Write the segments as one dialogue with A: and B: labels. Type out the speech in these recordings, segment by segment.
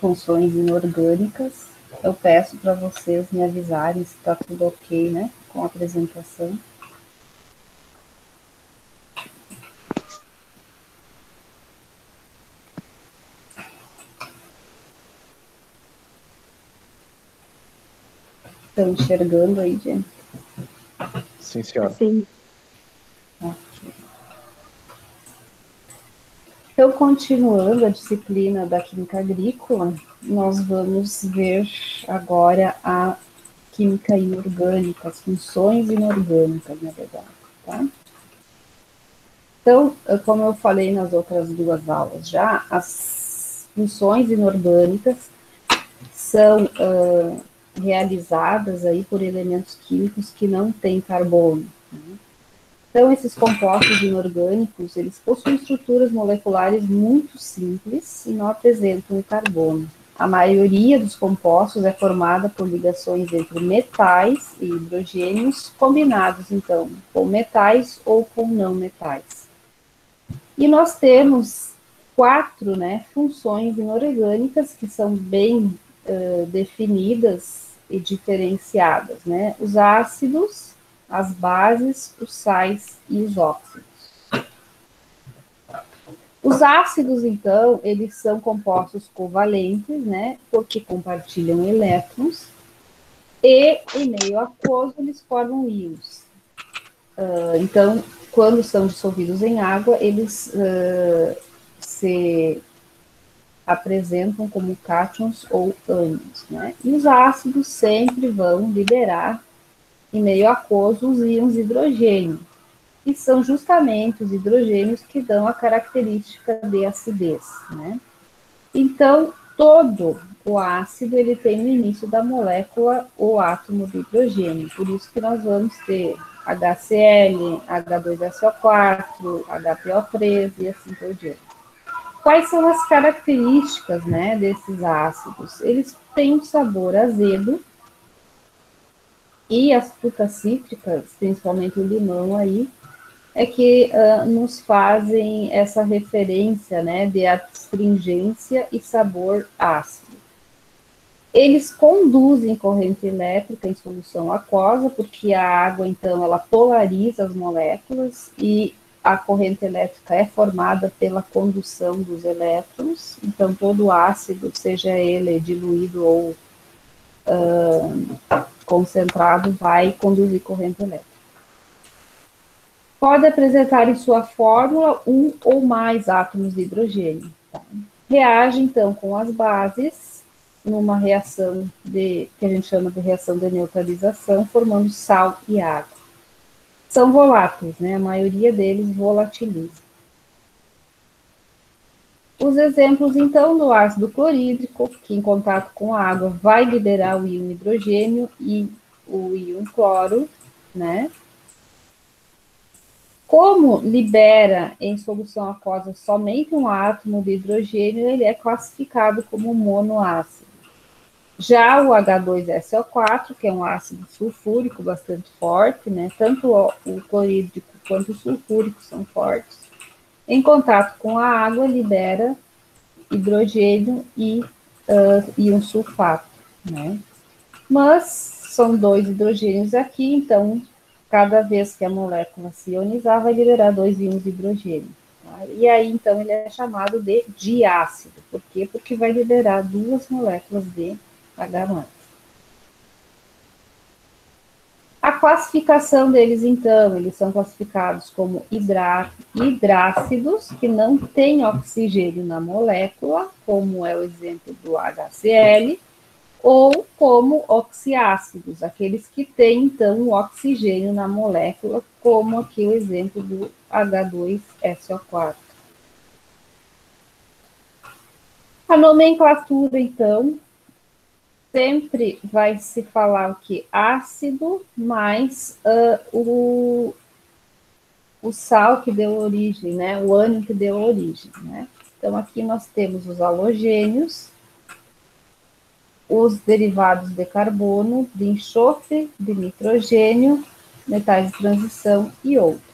A: funções inorgânicas. Eu peço para vocês me avisarem se está tudo ok, né, com a apresentação. Estão enxergando aí, gente?
B: Sim, senhora.
C: Sim.
A: Continuando a disciplina da Química Agrícola, nós vamos ver agora a Química Inorgânica, as funções inorgânicas, na verdade, tá? Então, como eu falei nas outras duas aulas já, as funções inorgânicas são uh, realizadas aí por elementos químicos que não têm carbono. Né? Então, esses compostos inorgânicos, eles possuem estruturas moleculares muito simples e não apresentam o carbono. A maioria dos compostos é formada por ligações entre metais e hidrogênios combinados, então, com metais ou com não metais. E nós temos quatro né, funções inorgânicas que são bem uh, definidas e diferenciadas, né? Os ácidos, as bases, os sais e os óxidos. Os ácidos, então, eles são compostos covalentes, né? Porque compartilham elétrons. E em meio aquoso, eles formam íons. Uh, então, quando são dissolvidos em água, eles uh, se apresentam como cátions ou ânions, né? E os ácidos sempre vão liberar em meio aquoso os íons hidrogênio, que são justamente os hidrogênios que dão a característica de acidez, né? Então, todo o ácido ele tem no início da molécula o átomo de hidrogênio, por isso que nós vamos ter HCl, H2SO4, HPO3 e assim por diante. Quais são as características né, desses ácidos? Eles têm um sabor azedo e as frutas cítricas, principalmente o limão aí, é que uh, nos fazem essa referência né, de astringência e sabor ácido. Eles conduzem corrente elétrica em solução aquosa, porque a água, então, ela polariza as moléculas e a corrente elétrica é formada pela condução dos elétrons, então todo ácido, seja ele diluído ou uh, concentrado, vai conduzir corrente elétrica. Pode apresentar em sua fórmula um ou mais átomos de hidrogênio. Tá? Reage, então, com as bases numa reação de, que a gente chama de reação de neutralização, formando sal e água são voláteis, né? A maioria deles volatiliza. Os exemplos, então, do ácido clorídrico, que em contato com a água vai liberar o íon hidrogênio e o íon cloro, né? Como libera em solução aquosa somente um átomo de hidrogênio, ele é classificado como monoácido. Já o H2SO4, que é um ácido sulfúrico bastante forte, né? Tanto o, clorídrico quanto o sulfúrico são fortes. Em contato com a água, libera hidrogênio e, uh, e um sulfato, né? Mas são dois hidrogênios aqui, então cada vez que a molécula se ionizar, vai liberar dois íons de hidrogênio. Tá? E aí, então, ele é chamado de diácido. Por quê? Porque vai liberar duas moléculas de H+. A classificação deles, então, eles são classificados como hidra hidrácidos, que não têm oxigênio na molécula, como é o exemplo do HCl, ou como oxiácidos, aqueles que têm, então, o oxigênio na molécula, como aqui o exemplo do H2SO4. A nomenclatura, então, sempre vai se falar o que? Ácido mais uh, o, o sal que deu origem, né? O ânion que deu origem, né? Então, aqui nós temos os halogênios, os derivados de carbono, de enxofre, de nitrogênio, metais de transição e outros.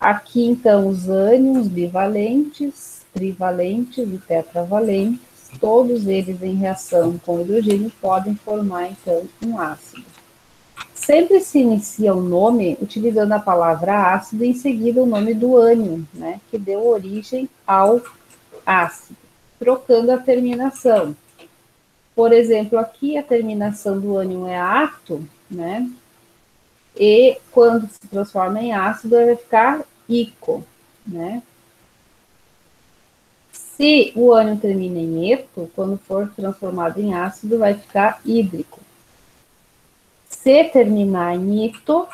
A: Aqui, então, os ânions bivalentes, trivalentes e tetravalentes, todos eles em reação com hidrogênio podem formar, então, um ácido. Sempre se inicia o nome utilizando a palavra ácido e em seguida o nome do ânion, né, que deu origem ao ácido, trocando a terminação. Por exemplo, aqui a terminação do ânion é ato, né, e quando se transforma em ácido vai ficar ico, né. Se o ânion termina em eto, quando for transformado em ácido vai ficar hídrico se terminar em ito,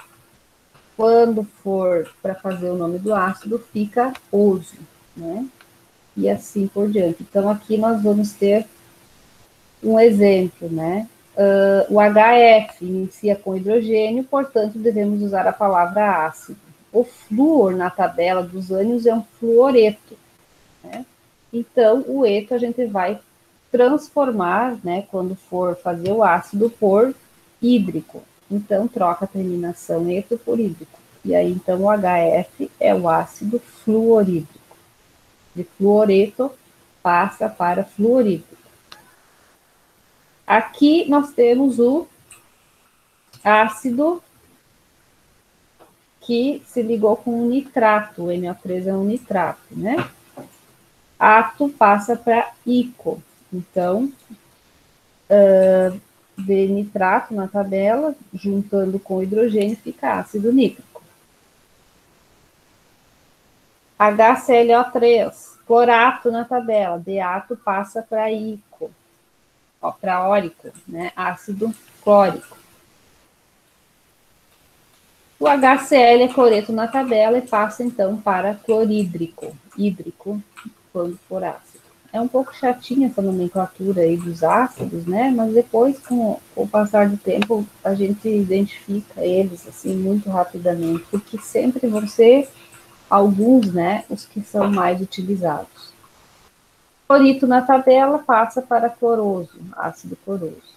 A: quando for para fazer o nome do ácido, fica oso, né? E assim por diante. Então, aqui nós vamos ter um exemplo, né? Uh, o HF inicia com hidrogênio, portanto, devemos usar a palavra ácido. O flúor na tabela dos ânions é um fluoreto, né? Então, o eto a gente vai transformar, né, quando for fazer o ácido, por hídrico. Então, troca a terminação eto por hídrico. E aí, então, o HF é o ácido fluorídrico. De fluoreto passa para fluorídrico. Aqui nós temos o ácido que se ligou com o nitrato, o NO3 é um nitrato, né? Ato passa para ico. Então, uh, de nitrato na tabela, juntando com hidrogênio, fica ácido nítrico. HClO3, clorato na tabela, deato passa para ico, para órico, né? ácido clórico. O HCl é cloreto na tabela e passa então para clorídrico, hídrico, quando for ácido. É um pouco chatinha essa nomenclatura aí dos ácidos, né? Mas depois, com, com o passar do tempo, a gente identifica eles assim muito rapidamente, porque sempre vão ser alguns, né, os que são mais utilizados. Clorito na tabela passa para cloroso, ácido cloroso.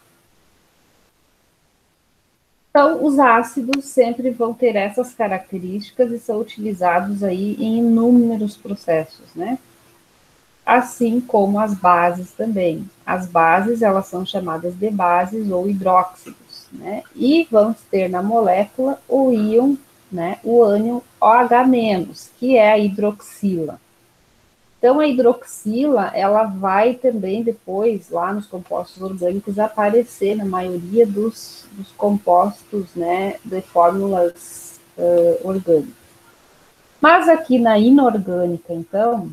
A: Então, os ácidos sempre vão ter essas características e são utilizados aí em inúmeros processos, né? Assim como as bases também. As bases, elas são chamadas de bases ou hidróxidos, né? E vamos ter na molécula o íon, né, o ânion OH-, que é a hidroxila. Então, a hidroxila, ela vai também depois, lá nos compostos orgânicos, aparecer na maioria dos, dos compostos, né, de fórmulas uh, orgânicas. Mas aqui na inorgânica, então,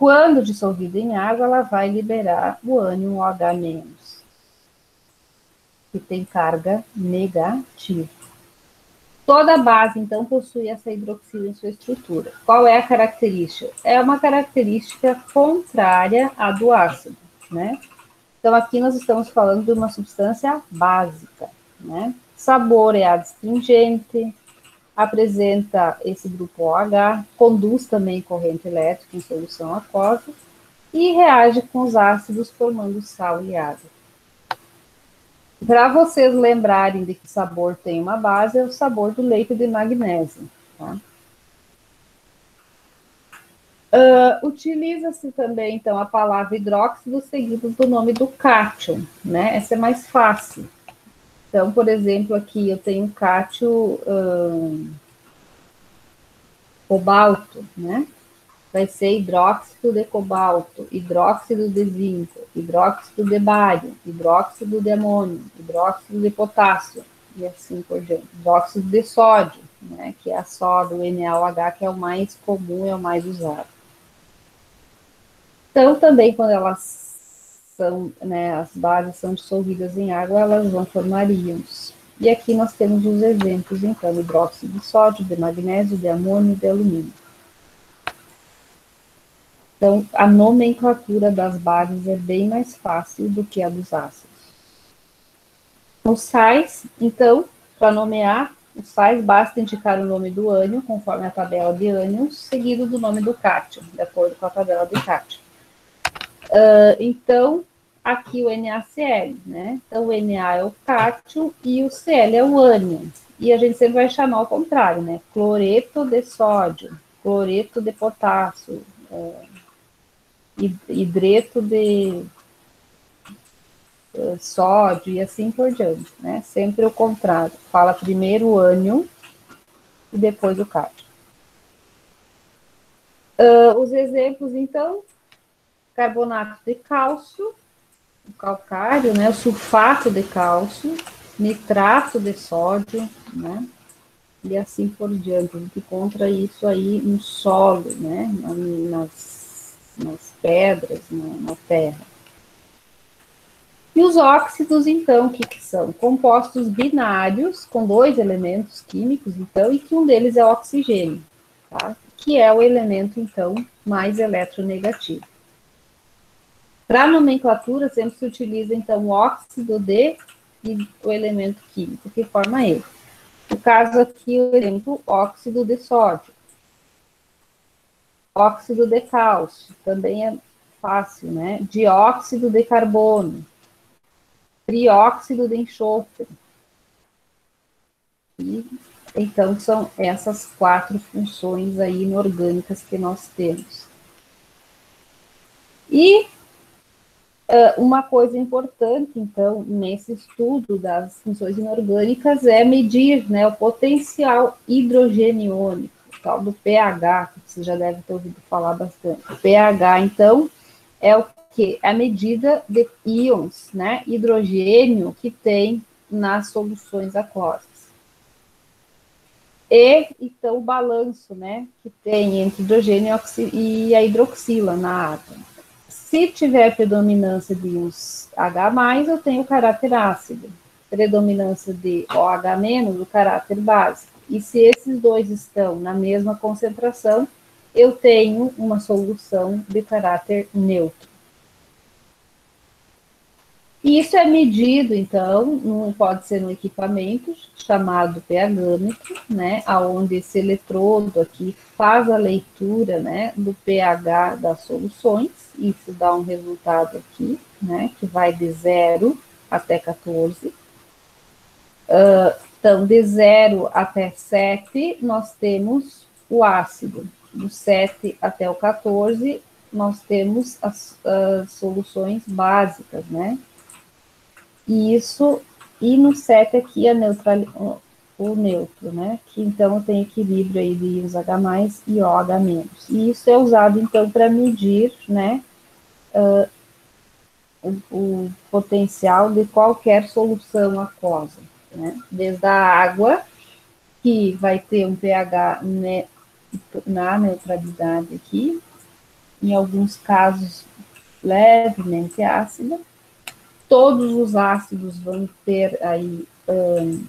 A: quando dissolvida em água, ela vai liberar o ânion OH-, que tem carga negativa. Toda base, então, possui essa hidroxila em sua estrutura. Qual é a característica? É uma característica contrária à do ácido, né? Então, aqui nós estamos falando de uma substância básica, né? Sabor é adstringente, apresenta esse grupo OH, conduz também corrente elétrica em solução aquosa e reage com os ácidos formando sal e água. Para vocês lembrarem de que sabor tem uma base, é o sabor do leite de magnésio. Tá? Uh, Utiliza-se também, então, a palavra hidróxido seguido do nome do cátion, né? Essa é mais fácil. Então, por exemplo, aqui eu tenho cátio hum, cobalto, né? Vai ser hidróxido de cobalto, hidróxido de zinco, hidróxido de bário, hidróxido de amônio, hidróxido de potássio, e assim por diante. Hidróxido de sódio, né? Que é a sódio, o NaOH, que é o mais comum, é o mais usado. Então, também quando elas são, né, as bases são dissolvidas em água, elas vão formar íons. E aqui nós temos os exemplos, então, hidróxido de sódio, de magnésio, de amônio e de alumínio. Então, a nomenclatura das bases é bem mais fácil do que a dos ácidos. Os sais, então, para nomear, os sais basta indicar o nome do ânion, conforme a tabela de ânions, seguido do nome do cátion, de acordo com a tabela de cátion. Uh, então, aqui o NaCl, né? Então, o Na é o cátion e o Cl é o ânion. E a gente sempre vai chamar ao contrário, né? Cloreto de sódio, cloreto de potássio, é, hidreto de uh, sódio e assim por diante, né? Sempre o contrário. Fala primeiro o ânion e depois o cálcio. Uh, os exemplos, então, carbonato de cálcio, calcário, né, o sulfato de cálcio, nitrato de sódio, né, e assim por diante. A gente encontra isso aí no solo, né, nas, nas pedras, na, na terra. E os óxidos, então, o que, que, são? Compostos binários com dois elementos químicos, então, e que um deles é o oxigênio, tá? que é o elemento, então, mais eletronegativo. Para nomenclatura, sempre se utiliza, então, o óxido de e o elemento químico que forma ele. No caso aqui, o exemplo, óxido de sódio. Óxido de cálcio, também é fácil, né? Dióxido de carbono. Trióxido de enxofre. E, então, são essas quatro funções aí inorgânicas que nós temos. E uma coisa importante, então, nesse estudo das funções inorgânicas é medir né, o potencial hidrogeniônico, tal do pH, que você já deve ter ouvido falar bastante. O pH, então, é o que? É a medida de íons, né, hidrogênio que tem nas soluções aquosas. E, então, o balanço, né, que tem entre hidrogênio e a hidroxila na água. Se tiver predominância de uns H+, eu tenho caráter ácido. Predominância de OH-, o caráter básico. E se esses dois estão na mesma concentração, eu tenho uma solução de caráter neutro. E isso é medido, então, pode ser no equipamento chamado pH-metro, né, aonde esse eletrodo aqui faz a leitura, né, do pH das soluções, isso dá um resultado aqui, né, que vai de 0 até 14. Uh, então, de 0 até 7, nós temos o ácido. Do 7 até o 14, nós temos as, as soluções básicas, né, e isso, e no 7 aqui a neutral, o neutro, né? Que então tem equilíbrio aí de íons H+, e OH-. E isso é usado então para medir, né? Uh, o, o, potencial de qualquer solução aquosa, né? Desde a água, que vai ter um pH ne, na neutralidade aqui, em alguns casos levemente ácida, todos os ácidos vão ter aí um,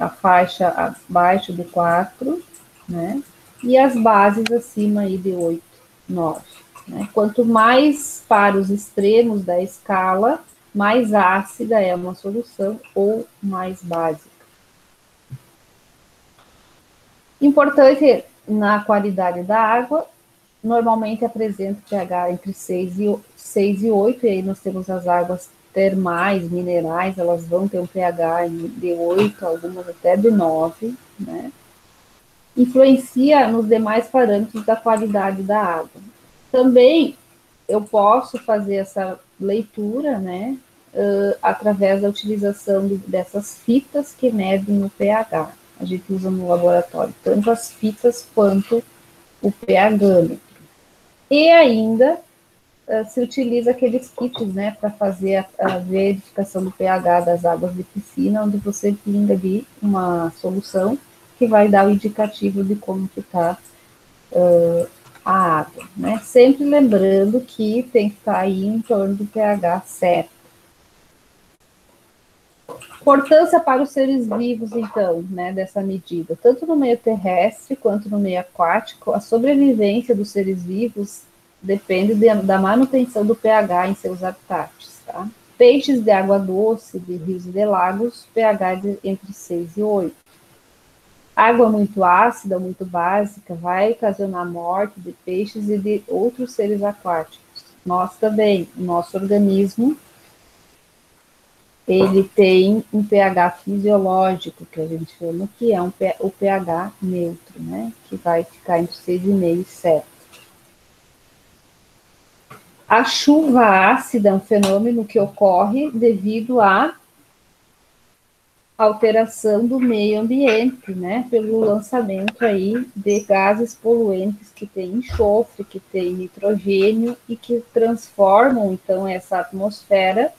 A: a faixa abaixo de 4, né? E as bases acima aí de 8, 9. Né? Quanto mais para os extremos da escala, mais ácida é uma solução ou mais básica. Importante na qualidade da água, normalmente apresenta pH entre 6 e, 6 e 8, e aí nós temos as águas termais, minerais, elas vão ter um pH de 8, algumas até de 9, né? Influencia nos demais parâmetros da qualidade da água. Também eu posso fazer essa leitura, né, uh, através da utilização de, dessas fitas que medem o pH. A gente usa no laboratório, tanto as fitas quanto o pH. E ainda uh, se utiliza aqueles kits, né, para fazer a, a, verificação do pH das águas de piscina, onde você pinga ali uma solução que vai dar o indicativo de como que está uh, a água, né? Sempre lembrando que tem que estar tá aí em torno do pH certo. Importância para os seres vivos, então, né, dessa medida, tanto no meio terrestre quanto no meio aquático, a sobrevivência dos seres vivos depende de, da manutenção do pH em seus habitats, tá? Peixes de água doce, de rios e de lagos, pH de entre 6 e 8. Água muito ácida, muito básica, vai ocasionar morte de peixes e de outros seres aquáticos. Nós também, o nosso organismo ele tem um pH fisiológico, que a gente chama que é um, o pH neutro, né? Que vai ficar entre 6,5 e 7. A chuva ácida é um fenômeno que ocorre devido à alteração do meio ambiente, né, pelo lançamento aí de gases poluentes que tem enxofre, que tem nitrogênio e que transformam então essa atmosfera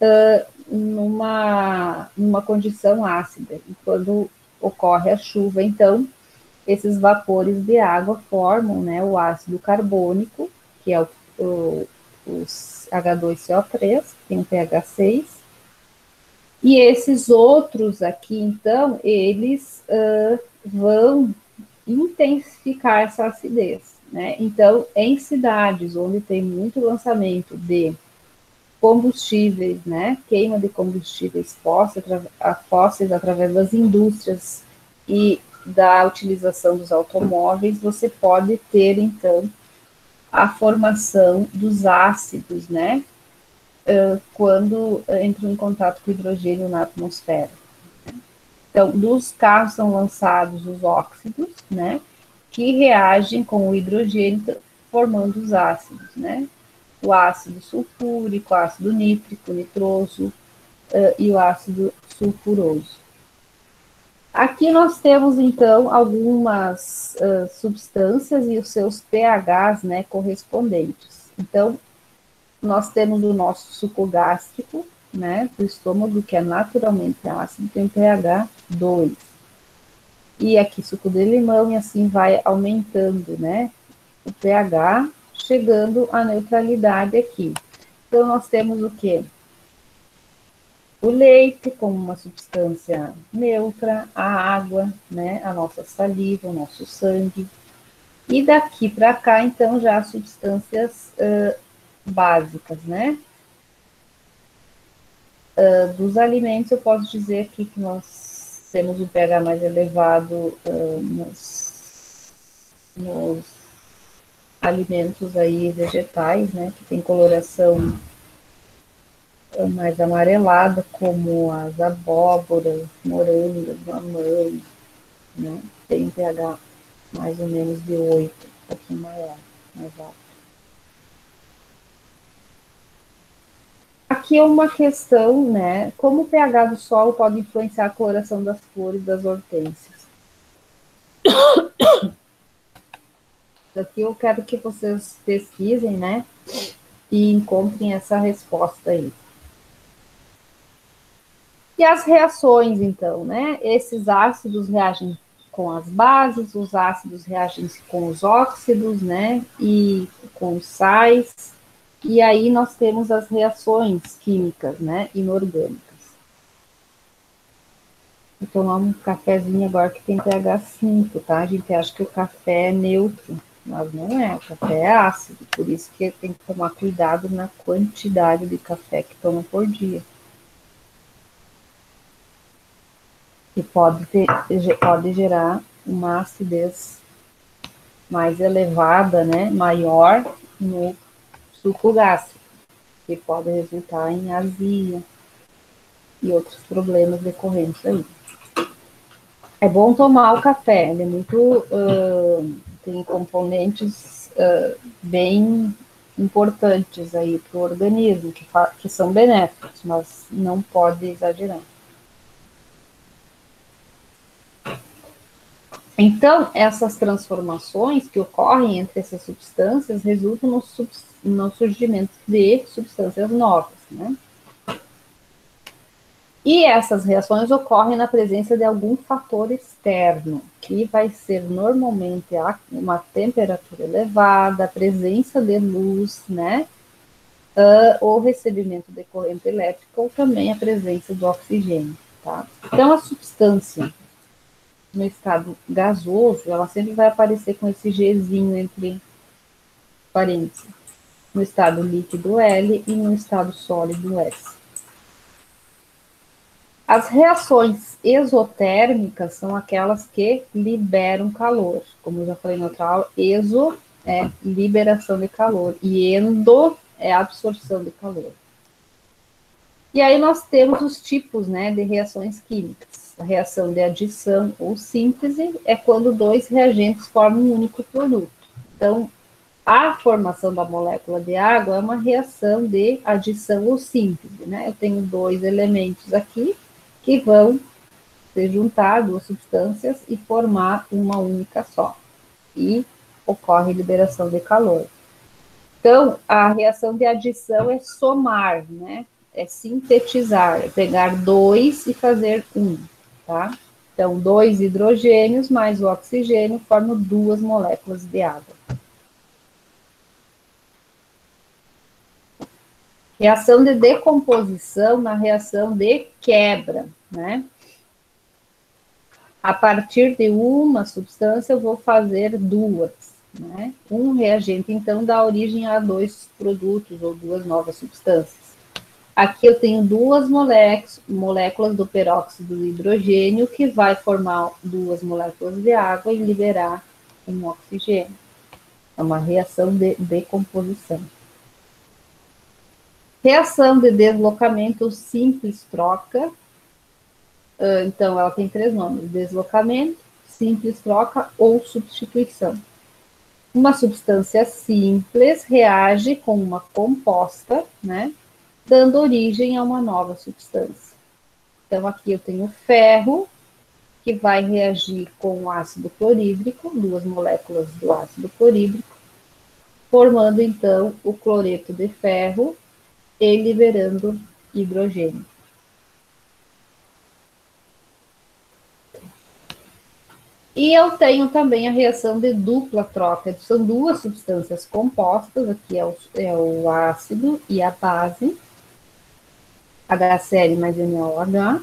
A: uh, numa, numa condição ácida. E quando ocorre a chuva, então, esses vapores de água formam né, o ácido carbônico, que é o, o os H2CO3, tem um pH 6, e esses outros aqui, então, eles uh, vão intensificar essa acidez, né? Então, em cidades onde tem muito lançamento de combustíveis, né? Queima de combustíveis fósseis através das indústrias e da utilização dos automóveis, você pode ter, então, a formação dos ácidos, né? Uh, quando entram em contato com o hidrogênio na atmosfera. Então, dos carros são lançados os óxidos, né? Que reagem com o hidrogênio, formando os ácidos, né? O ácido sulfúrico, o ácido nítrico, nitroso uh, e o ácido sulfuroso. Aqui nós temos, então, algumas uh, substâncias e os seus pHs né, correspondentes. Então, nós temos o nosso suco gástrico, né, do estômago, que é naturalmente ácido, tem pH 2. E aqui suco de limão, e assim vai aumentando, né, o pH, chegando à neutralidade aqui. Então, nós temos o quê? O leite como uma substância neutra, a água, né, a nossa saliva, o nosso sangue. E daqui para cá, então, já as substâncias uh, básicas, né? Uh, dos alimentos, eu posso dizer aqui que nós temos um pH mais elevado uh, nos, nos alimentos aí vegetais, né, que tem coloração mais amarelada, como as abóboras, morangas, mamães, né? Tem pH mais ou menos de 8, um pouquinho maior, mais alto. Aqui é uma questão, né? Como o pH do solo pode influenciar a coloração das flores das hortênsias? Aqui eu quero que vocês pesquisem, né? E encontrem essa resposta aí. E as reações, então, né? Esses ácidos reagem com as bases, os ácidos reagem com os óxidos, né? E com os sais. E aí nós temos as reações químicas, né? Inorgânicas. Vou tomar um cafezinho agora que tem pH 5, tá? A gente acha que o café é neutro, mas não é. O café é ácido, por isso que tem que tomar cuidado na quantidade de café que toma por dia. Que pode, ter, pode gerar uma acidez mais elevada, né, maior no suco gástrico, que pode resultar em azia e outros problemas decorrentes aí. É bom tomar o café, ele é muito, uh, tem componentes uh, bem importantes aí para o organismo, que, que são benéficos, mas não pode exagerar. Então, essas transformações que ocorrem entre essas substâncias resultam no, sub, no surgimento de substâncias novas, né? E essas reações ocorrem na presença de algum fator externo, que vai ser normalmente uma temperatura elevada, a presença de luz, né? Uh, ou recebimento de corrente elétrica, ou também a presença do oxigênio, tá? Então, a substância no estado gasoso, ela sempre vai aparecer com esse Gzinho entre parênteses. No estado líquido L e no estado sólido S. As reações exotérmicas são aquelas que liberam calor. Como eu já falei no outro aula, exo é liberação de calor e endo é absorção de calor. E aí nós temos os tipos né, de reações químicas a reação de adição ou síntese é quando dois reagentes formam um único produto. Então, A formação da molécula de água é uma reação de adição ou síntese, né? Eu tenho dois elementos aqui que vão se juntar, duas substâncias, e formar uma única só. E ocorre liberação de calor. Então, a reação de adição é somar, né? É sintetizar, é pegar dois e fazer um, tá? Então, dois hidrogênios mais o oxigênio formam duas moléculas de água. Reação de decomposição na reação de quebra, né? A partir de uma substância, eu vou fazer duas, né? Um reagente, então, dá origem a dois produtos ou duas novas substâncias. Aqui eu tenho duas moléculas, do peróxido de hidrogênio que vai formar duas moléculas de água e liberar um oxigênio. É uma reação de decomposição. Reação de deslocamento simples troca. Ah, então, ela tem três nomes: deslocamento, simples troca ou substituição. Uma substância simples reage com uma composta, né? Dando origem a uma nova substância. Então, aqui eu tenho ferro, que vai reagir com o ácido clorídrico, duas moléculas do ácido clorídrico, formando então o cloreto de ferro e liberando hidrogênio. E eu tenho também a reação de dupla troca, são duas substâncias compostas, aqui é o, é o ácido e a base, HCl mais NaOH,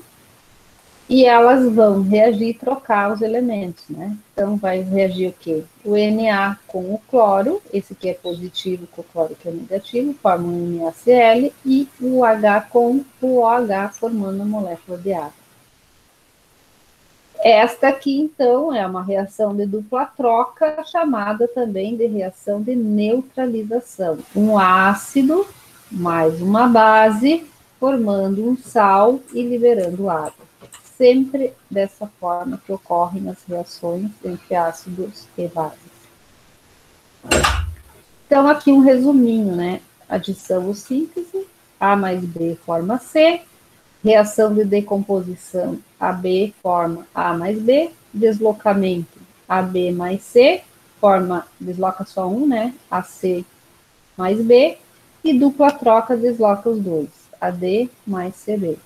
A: e elas vão reagir e trocar os elementos, né? Então, vai reagir o quê? O Na com o cloro, esse aqui é positivo com o cloro que é negativo, forma um NaCl, e o H com o OH, formando a molécula de água. Esta aqui, então, é uma reação de dupla troca, chamada também de reação de neutralização. Um ácido mais uma base formando um sal e liberando água. Sempre dessa forma que ocorrem as reações entre ácidos e bases. Então, aqui um resuminho, né? Adição ou síntese, A mais B forma C, reação de decomposição, AB forma A mais B, deslocamento, AB mais C, forma, desloca só um, né? AC mais B, e dupla troca desloca os dois. AD mais CB.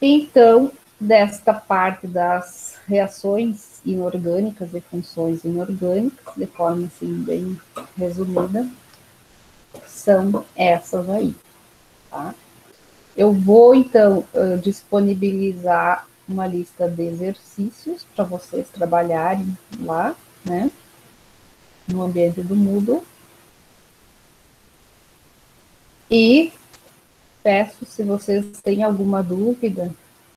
A: Então, desta parte das reações inorgânicas e funções inorgânicas, de forma assim bem resumida, são essas aí, tá? Eu vou, então, disponibilizar uma lista de exercícios para vocês trabalharem lá, né? No ambiente do Moodle. E peço, se vocês têm alguma dúvida,